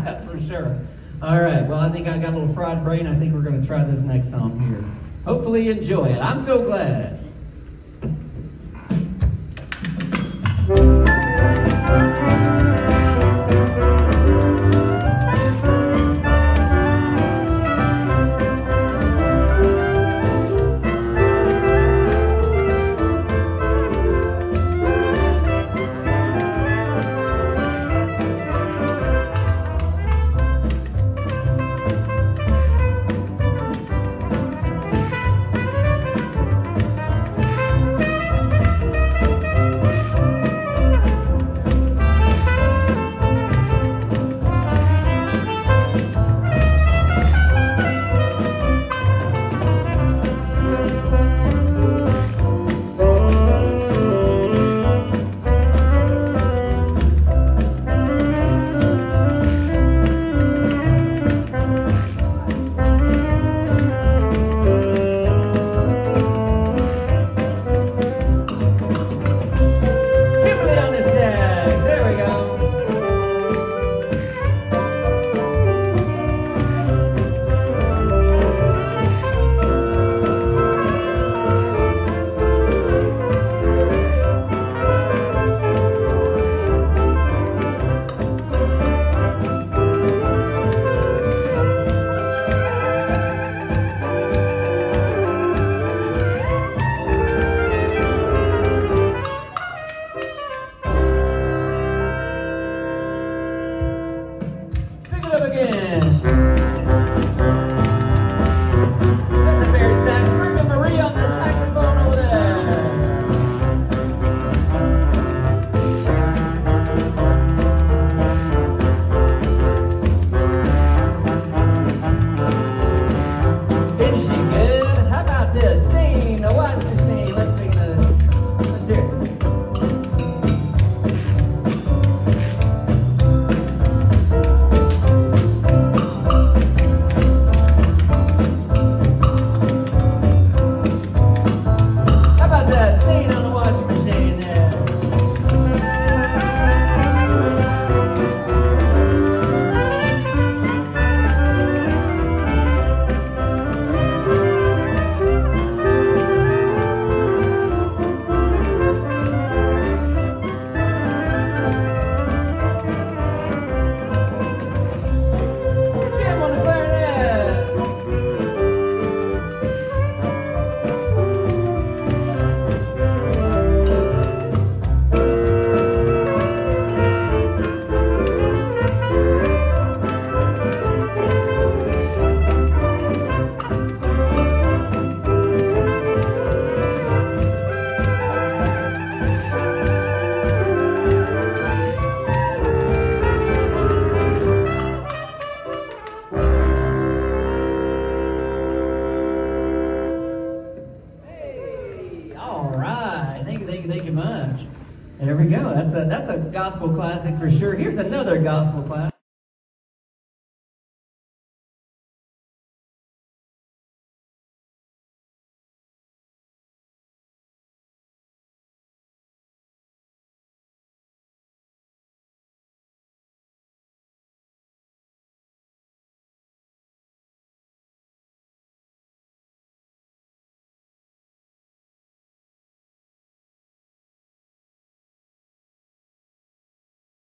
That's for sure. All right. Well, I think I got a little fried brain. I think we're going to try this next song here. Hopefully, enjoy it. I'm so glad. There we go. That's a that's a gospel classic for sure. Here's another gospel classic.